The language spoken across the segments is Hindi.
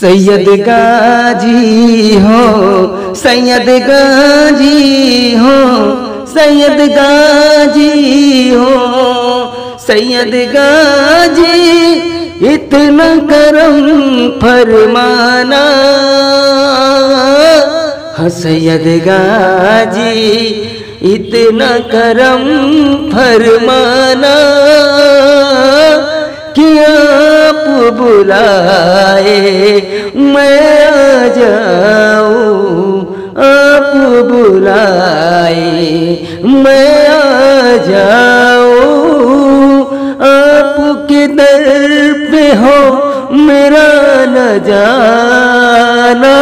सैयद गाजी हो सैयद गाजी हो सैयद गाजी हो सैयद गाजी इतना करम फरमाना। हाँ सैयद गाजी इतना करम फरमाना। कि आप बुलाए, मैं आ जाऊँ, आप बुलाए, मैं आ जाऊँ आपके दर पे हो, मेरा न जाना।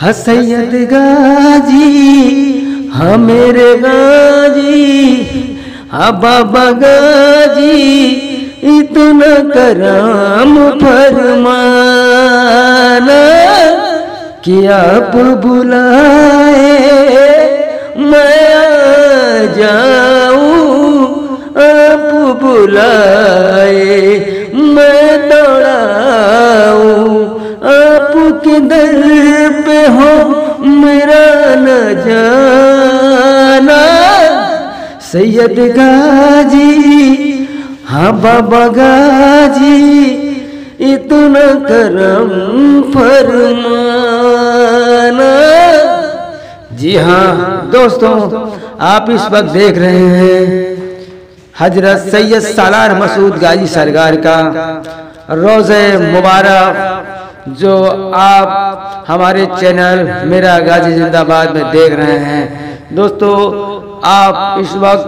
हाँ सैयद गाजी हाँ मेरे गाजी हाँ बाबा गाजी इतना करम फरमाना कि आप बुलाए, मैं जाऊँ, आप बुलाए, मैं दौड़ाऊं आपके दर पे हो, मेरा न जाना। सैयद गाजी बाबा गाजी इतना करम फरमाना। जी हाँ दोस्तों, आप इस वक्त देख रहे हैं हज़रत सैयद सालार मसूद गाजी सरकार का रोज़े मुबारक, जो आप हमारे चैनल मेरा गाजी जिंदाबाद में देख रहे हैं। दोस्तों, आप इस वक्त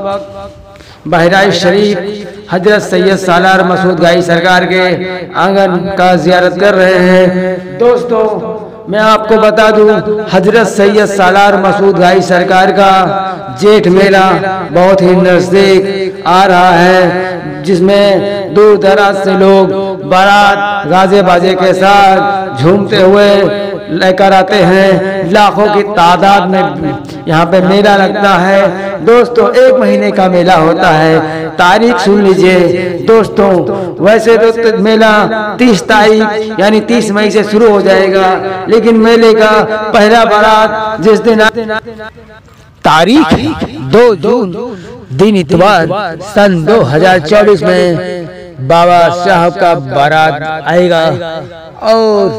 बहराइच शरीफ, हज़रत सैयद सालार मसूद गाई सरकार के आँगन का जियारत कर रहे हैं। दोस्तों, मैं आपको बता दूँ, हज़रत सैयद सालार मसूद गाई सरकार का जेठ मेला, बहुत ही नज़दीक आ रहा है, जिसमें दूर दराज से लोग बारात गाजे बाजे के साथ झूमते हुए लेकर आते हैं। लाखों की तादाद में यहाँ पे मेला लगता है। दोस्तों, एक महीने का मेला होता है। तारीख सुन लीजिए। दोस्तों, वैसे तो मेला तीस तारीख, यानी तीस मई से शुरू हो जाएगा। लेकिन मेले का पहला बारात जिस दिन तारीख दो जून दिन इतवार, सन 2024 में बाबा साहब का बारात आएगा। और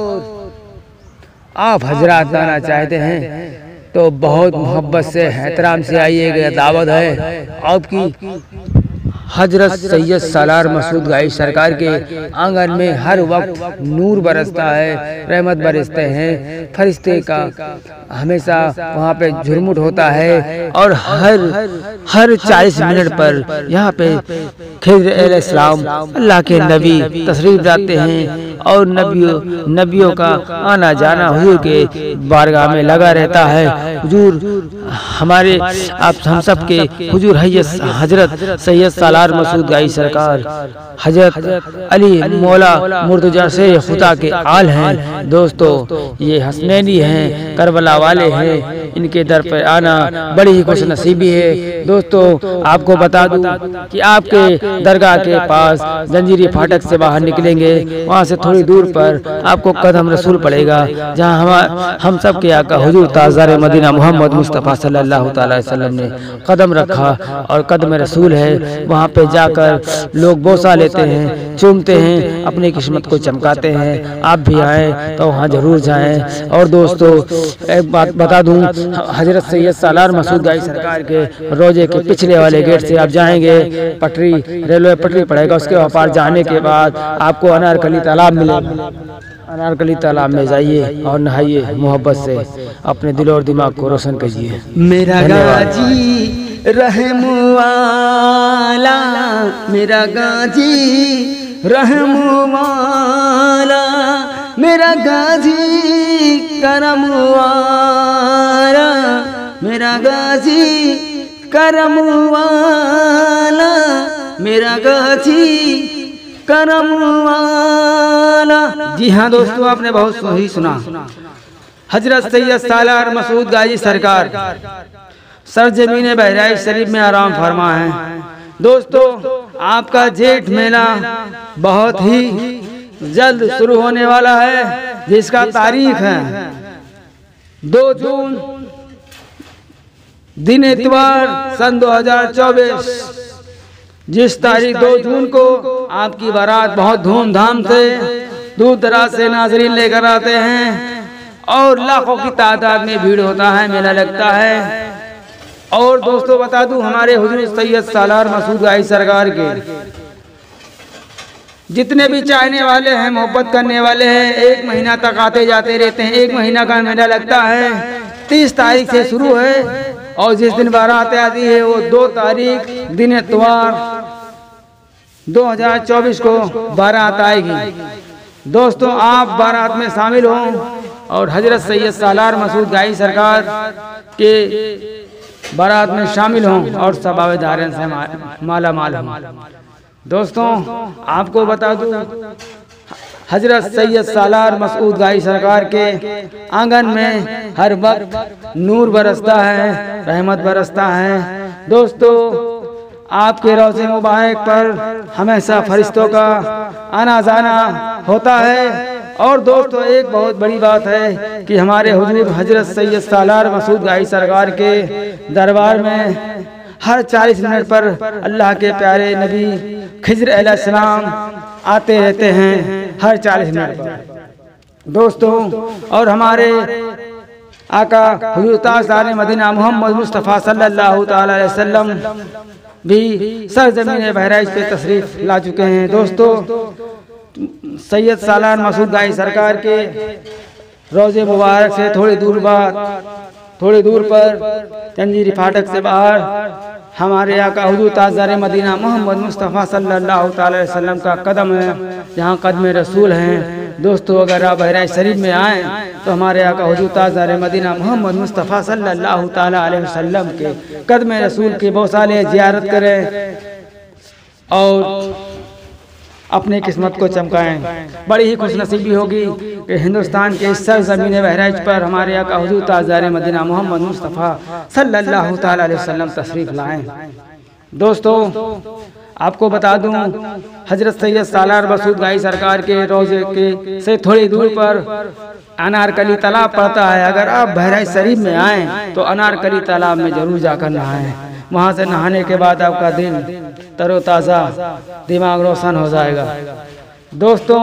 आप हजरात आना चाहते हैं तो बहुत मोहब्बत से, एहतराम से आइएगा दावत है। आपकी हज़रत सैयद सालार मसूद गाई सरकार के आँगन में हर वक्त नूर बरसता है, रहमत बरसते हैं। फरिश्ते का हमेशा वहाँ पे झुरमुट होता है और हर हर चालीस मिनट पर यहाँ पे खिर इस्लाम अल्लाह के नबी तशरीफ़ लाते हैं और नबियों नबियों का आना जाना हुजूर के बारगाह में लगा रहता है। हुजूर, हमारे, आप हम सब के हुजूर हज़रत सैयद सालार मसूद गाई सरकार, हज़रत अली मौला मुर्तजा से खुदा के आल हैं। दोस्तों, ये हसनैनी हैं, करबला वाले हैं, इनके दर पर आना बड़ी ही खुश नसीबी है। दोस्तों, आपको बता दूँ कि आपके दरगाह के पास जंजीरी फाटक से बाहर निकलेंगे, वहाँ से थोड़ी दूर पर आपको कदम रसूल पड़ेगा, जहाँ हम हम सब के आका हुजूर ताजार मदीना मोहम्मद मुस्तफ़ा सल्लल्लाहु अलैहि वसल्लम ने कदम रखा और कदम रसूल है। वहाँ पे जाकर लोग बोसा लेते हैं चूमते हैं अपनी किस्मत को चमकाते हैं। आप भी आए तो वहाँ ज़रूर जाएँ। और दोस्तों एक बात बता दूँ हज़रत सैयद सालार मसूद गाई सरकार के रोज़े के पिछले वाले गेट से आप जाएँगे पटरी रेलवे पटरी पड़ेगा उसके व्यापार जाने के बाद आपको अनारकली तालाब मिलेगा। अनारकली तालाब में जाइए और नहाइए मोहब्बत से अपने दिल और दिमाग को रोशन कीजिए। मेरा गाजी रहम वाला मेरा गाजी रहम वाला मेरा गाजी करम वाला मेरा गाजी करम वाला मेरा गाजी करम वाला जी हाँ दोस्तों, आपने बहुत सही सुना। हज़रत सैयद सालार मसूद गाजी सरकार। सर ज़मीन बहराइच शरीफ में आराम फरमा है दोस्तों आपका जेठ मेला बहुत ही जल्द शुरू होने वाला है जिसका तारीख है। दो जून दिन इतवार सन 2024 जिस तारीख दो जून को आपकी बारात बहुत धूमधाम से दूर दराज से नाजरीन लेकर आते हैं और लाखों की तादाद में भीड़ होता है मेला लगता है। और दोस्तों बता दूँ, हमारे हुजूर सैयद सालार मसूद आई सरकार के। जितने भी चाहने वाले हैं, मोहब्बत करने वाले हैं, एक महीना तक आते जाते रहते हैं, एक महीना का मेला लगता है, तीस तारीख से शुरू है, और जिस दिन बारात आती है, वो दो तारीख, दिन इतवार 2024 को बारात आएगी। दोस्तों, आप बारात में शामिल हों, और हज़रत सैयद सालार मसूद गाई सरकार के बारात में शामिल हों और सबावेदारन से माला माल हों। दोस्तों, आपको बता दूँ, हज़रत सैयद सालार मसूद गाई सरकार के आँगन में हर वक्त नूर बरसता है, रहमत बरसता है। दोस्तों, आपके रोज़े मुबारक पर हमेशा फरिश्तों का आना जाना होता है। और दोस्तों, एक बहुत बड़ी बात है कि हमारे हुजूर हज़रत सैयद सालार मसूद गाई सरकार के दरबार में हर चालीस मिनट पर अल्लाह के प्यारे नबी खजर सलाम आते रहते हैं हर चालीस मिनट पर। दोस्तों, और हमारे आका हजूर मदीना मोहम्मद मुस्तफ़ा सल्लल्लाहु अलैहि वसल्लम भी सरजमीन बहराइच पे तशरीफ़ ला चुके हैं। दोस्तों सैयद सालान मसूद गाई सरकार के रोज़े मुबारक से थोड़ी दूर बाद थोड़ी दूर पर तंजीरी फाटक से बाहर हमारे यहाँ का हजू ताज़ार मदीना मोहम्मद मुस्तफ़ा सल्लल्लाहु अलैहि वसल्लम का कदम है। जहाँ कदम रसूल हैं दोस्तों अगर आप बहराइच शरीफ में आए तो हमारे यहाँ का हजू ताज़ार मदीना मोहम्मद मुस्तफ़ा सल्लल्लाहु अलैहि वसल्लम के कदम रसूल के बहुत सारे जियारत करें। और अपनी किस्मत को चमकाएँ। बड़ी ही खुश नसीबी होगी कि हिंदुस्तान के इस ज़मीन बहराइच पर हमारे यहाँ का हजूर ताज़ार मदीना मोहम्मद मुस्तफ़ा सल्लल्लाहु अलैहि वसल्लम तशरीफ़ लाएँ। दोस्तों आपको बता दूँ हज़रत सैयद सालार बसूद गाई सरकार के रोज़े के से थोड़ी दूर पर अनारकली तालाब पड़ता है। अगर आप बहराइच शरीफ में आए तो अनारकली तालाब में ज़रूर जाकर नहाएँ। वहाँ से नहाने के बाद आपका दिन तरोताज़ा दिमाग रोशन हो जाएगा। दोस्तों,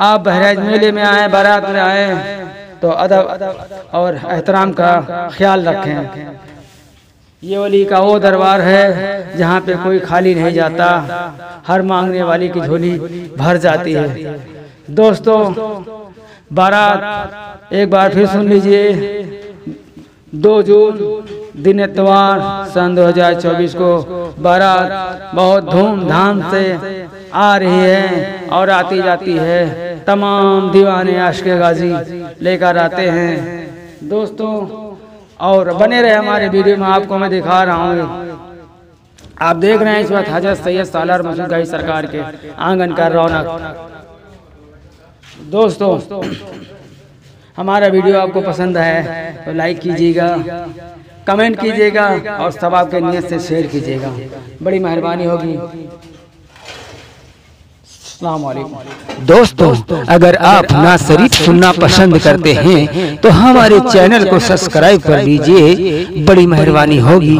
आप बहराइच मेले में आए, बारात में आए तो अदब और एहतराम का ख्याल रखें। ये वली का वो दरबार है जहाँ पे कोई खाली नहीं जाता। हर मांगने वाली की झोली भर जाती है। दोस्तों, बारात एक बार फिर सुन लीजिए। दो जून दिन इतवार सन 2024 को बारात बहुत धूमधाम से आ रही है और आती जाती है। तमाम दीवाने आशक गाजी लेकर आते हैं। दोस्तों, और बने रहे हमारे वीडियो में, आपको मैं दिखा रहा हूँ। आप देख रहे हैं इस वक्त हज़रत सैयद सालार मसूद गाई सरकार के आँगन का रौनक। दोस्तों, हमारा वीडियो आपको पसंद है तो लाइक कीजिएगा। कमेंट कीजिएगा और सब आपके नियत से शेयर कीजिएगा। बड़ी मेहरबानी होगी। दोस्तों अगर आप ना शरीफ सुनना पसंद करते हैं तो हमारे चैनल को सब्सक्राइब कर लीजिए। बड़ी मेहरबानी होगी।